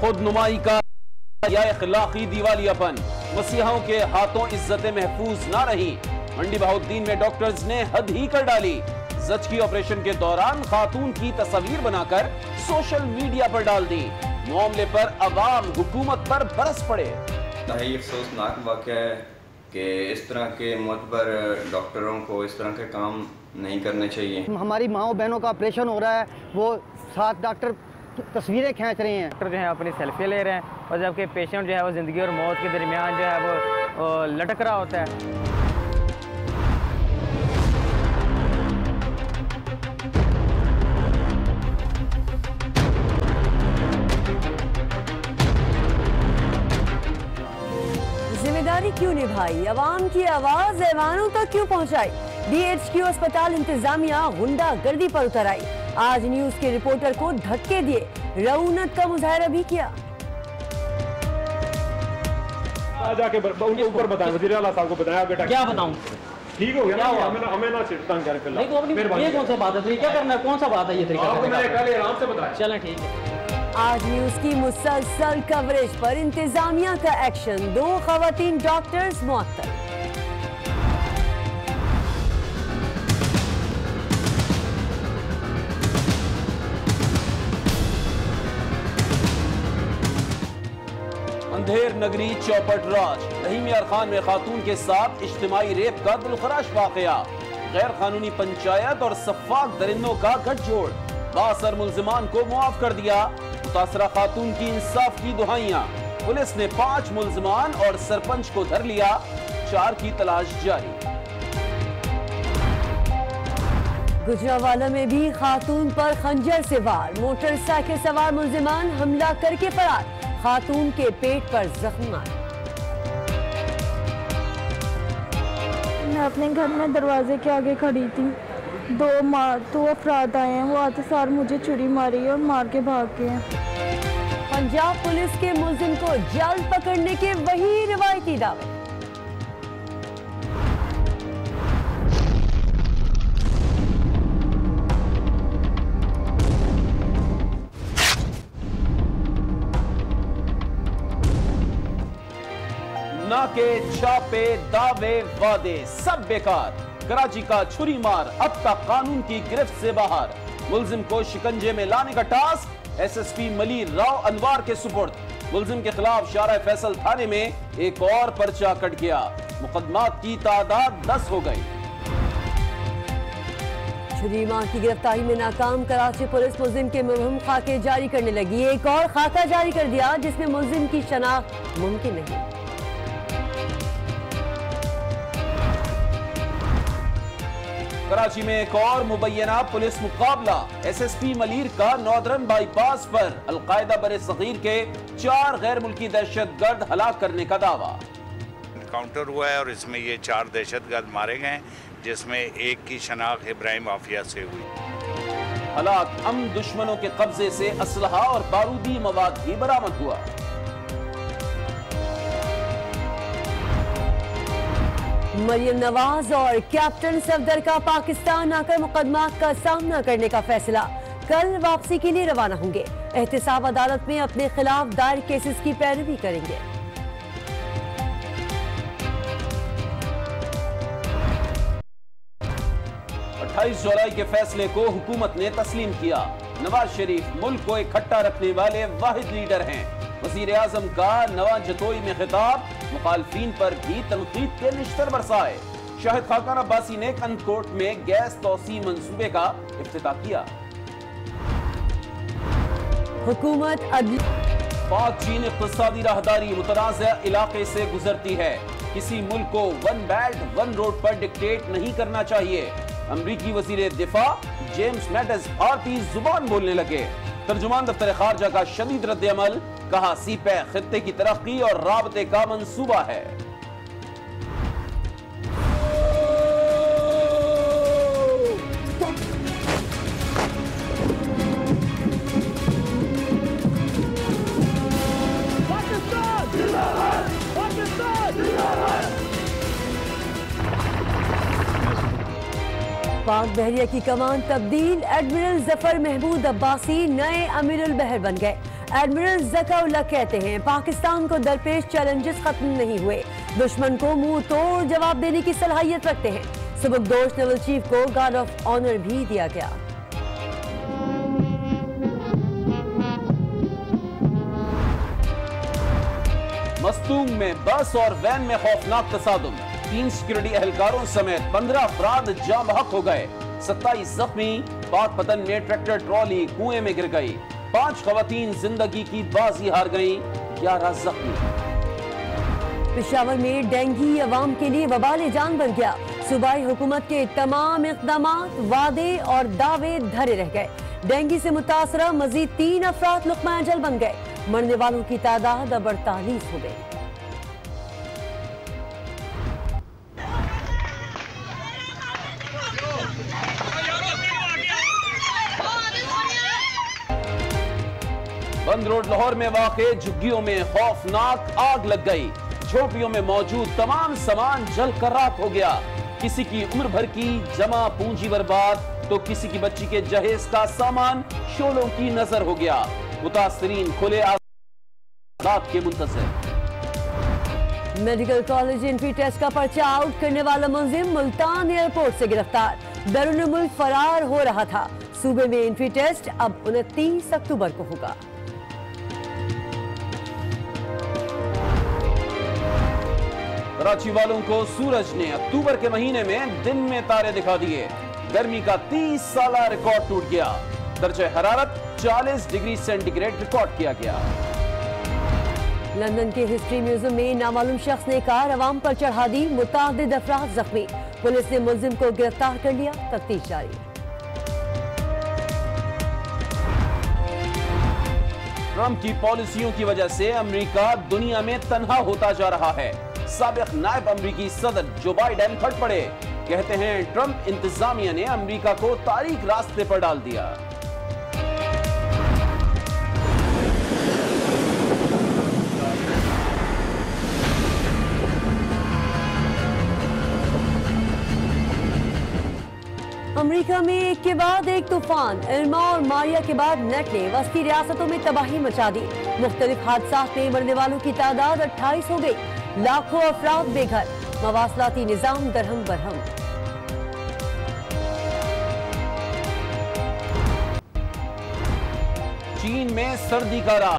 खुद नुमाई का या इखलाकी दिवालियापन। मसीहाओं के हाथों इज़्ज़त महफूज ना रही। मंडी बहाउद्दीन में डॉक्टर्स ने हद ही कर डाली। जचकी ऑपरेशन के दौरान खातून की तस्वीर बनाकर सोशल मीडिया पर डाल दी। मामले पर अवाम हुकूमत पर बरस पड़े। ही अफसोसनाक वाक़ है कि इस तरह के मोतबर डॉक्टरों को इस तरह के काम नहीं करने चाहिए। हमारी माओ बहनों का ऑपरेशन हो रहा है वो सात डॉक्टर तस्वीरें खींच रहे हैं। डॉक्टर जो है अपनी सेल्फी ले रहे हैं और जबकि पेशेंट जो है वो ज़िंदगी और मौत के दरमियान जो है वो लटक रहा होता है। ज़िम्मेदारी क्यों निभाई? अवाम की आवाज़ ऐवानों तक क्यों पहुंचाई? डीएचक्यू अस्पताल इंतजामिया गुंडागर्दी पर उतर आई। आज न्यूज़ के रिपोर्टर को धक्के दिए। रऊनत का मुजाहरा भी किया। जाके उनके ऊपर बताएँ वज़ीर साहब को बताया बेटा। क्या बताऊँ? ठीक हो गया ना? हमें ना हमें ना कर फ़िलहाल नहीं तो अपनी ये कौन सा बात है? क्या करना है। कौन सा बात है ये तरीका आपको मैंने कल आराम से बताया। चलें ठीक है। आज न्यूज़ की मुसलसल कवरेज पर इंतजामिया का एक्शन। दो खातन डॉक्टर्स मुअत्तल अंधेर नगरी चौपट राज। रहीम यार खान में खातून के साथ इज्तमाही रेप का दिलखराश वाकया। गैर कानूनी पंचायत और सफाक दरिंदों का गठजोड़। बासर मुलजमान को मुआफ कर दिया। मुतासरा खातून की इंसाफ की दुहाइयाँ। पुलिस ने पाँच मुलजमान और सरपंच को धर लिया। चार की तलाश जारी। गुजरावाला में भी खातून पर खंजर से वार। मोटरसाइकिल सवार मुलजमान हमला करके फरार। खातून के पेट पर जख्म आए। मैं अपने घर में दरवाजे के आगे खड़ी थी। दो मार दो अफराद आए हैं। वो आते सार मुझे चुरी मारी और मार के भाग गए। हैं पंजाब पुलिस के मुलिम को जल्द पकड़ने के वही रिवायती दावे। नाके छापे दावे वादे, सब बेकार। कराची का छुरी मार, अब तक कानून की गिरफ्त से बाहर। मुलजिम को शिकंजे में लाने का टास्क, एसएसपी मलिर राव अनवार के सुपुर्द। मुलजिम के खिलाफ शारा फैसल थाने में एक और पर्चा कट गया। मुकदमात की तादाद दस हो गई। छुरी मार की गिरफ्तारी में नाकाम कराची पुलिस मुलजिम के मुहिम खाके जारी करने लगी। एक और खाका जारी कर दिया, जिसमें मुलजिम की शनाख्त मुमकिन नहीं। कराची में एक और मुबैना पुलिस मुकाबला। एसएसपी मलिर का नौदरन बाईपास पर अलकायदा बर सगीर के चार गैर मुल्की दहशत गर्द हलाक करने का दावा। काउंटर हुआ है और इसमें ये चार दहशत गर्द मारे गए जिसमें एक की शनाख्त इब्राहिम आफिया से हुई। हलाक अम दुश्मनों के कब्जे से असलहा और बारूदी मवाद भी बरामद हुआ। मरियम नवाज़ और कैप्टन सफदर का पाकिस्तान आकर मुकदमा का सामना करने का फैसला। कल वापसी के लिए रवाना होंगे। एहतसाब अदालत में अपने खिलाफ दायर केसेस की पैरवी करेंगे। अट्ठाईस जुलाई के फैसले को हुकूमत ने तस्लीम किया। नवाज़ शरीफ मुल्क को इकट्ठा रखने वाले वाहिद लीडर हैं। वज़ीर आज़म का नवाज़ जतोई में खिताब। मुखालफीन पर भी तनकीद के निश्तर बरसाए। शाहिद खाकान अब्बासी ने कनकोट में गैस तोसी मंसूबे का इफ्तिता किया। हुकूमत पाक चीन इकतसादी राहदारी मुतनाज़ इलाके से गुजरती है। किसी मुल्क को वन बेल्ट वन रोड पर डिक्टेट नहीं करना चाहिए। अमरीकी वज़ीर दिफा जेम्स मैटस भारतीय ज़ुबान बोलने लगे। तर्जुमान दफ्तर खारजा का शदीद रद्द अमल, कहा सी पै खत्ते की तरक्की और राबते का मनसूबा है। पाक बहरिया की कमान तब्दील। एडमिरल ज़फ़र महमूद अब्बासी नए अमीरुल बहर बन गए। एडमिरल जकाउल्ला कहते हैं, पाकिस्तान को दरपेश चैलेंजेस खत्म नहीं हुए। दुश्मन को मुँह तोड़ जवाब देने की सलाहियत रखते हैं। सबकदोश नेवल चीफ को गार्ड ऑफ़ ऑनर भी दिया गया। मस्तूंग में बस और वैन में खौफनाक तसादुम। तीन सिक्योरिटी एहलकारों समेत पंद्रह अफराद जाम हक हो गए। सत्ताईस जख्मी पाक पतन में ट्रैक्टर ट्रॉली कुएँ में गिर गई। पाँच खवतीन ज़िंदगी की बाजी हार गई, ग्यारह जख्मी। पिशावर में डेंगी अवाम के लिए वबाल जान बन गया। सूबाई हुकूमत के तमाम इकदाम वादे और दावे धरे रह गए। डेंगी से मुतासरा मजीद तीन अफराद लुकमा जल बन गए। मरने वालों की तादाद अब अड़तालीस हो गई। बंद रोड लाहौर में वाक़, झुग्गियों में खौफनाक आग लग गई। झोपड़ियों में मौजूद तमाम सामान जल कर राख हो गया। किसी की उम्र भर की जमा पूंजी बर्बाद तो किसी की बच्ची के जहेज का सामान शोलों की नज़र हो गया। मुतासरीन खुले आज़ाद के मुंतजर। मेडिकल कॉलेज एंट्री टेस्ट का पर्चा आउट करने वाला मुलजिम मुल्तान एयरपोर्ट से गिरफ़्तार। बैरून मुल्क फरार हो रहा था। सूबे में एंट्री टेस्ट अब उनतीस अक्टूबर को होगा। कराची वालों को सूरज ने अक्टूबर के महीने में दिन में तारे दिखा दिए। गर्मी का 30 साल रिकॉर्ड टूट गया। दर्जे हरारत 40 डिग्री सेंटीग्रेड रिकॉर्ड किया गया। लंदन के हिस्ट्री म्यूज़ियम में नामालूम शख्स ने कार आवाम पर चढ़ा दी मुताद अफराज जख्मी। पुलिस ने मुलजिम को गिरफ़्तार कर लिया तफ्तीश जारी। ट्रंप की पॉलिसियों की वजह से अमेरिका दुनिया में तनहा होता जा रहा है। सबक नायब अमरीकी सदर जो बाइडन फट पड़े। कहते हैं, ट्रंप इंतजामिया ने अमरीका को तारीख रास्ते पर डाल दिया। अमेरिका में एक के बाद एक तूफ़ान, इरमा और मारिया के बाद नेट ने वस्ती रियासतों में तबाही मचा दी। मुख्तलिफ़ हादसा में मरने वालों की तादाद अट्ठाईस हो गई। लाखों अफराद बेघर मवासलाती निज़ाम दरहम बरहम। चीन में सर्दी का राज।